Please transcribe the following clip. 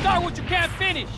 Start what you can't finish!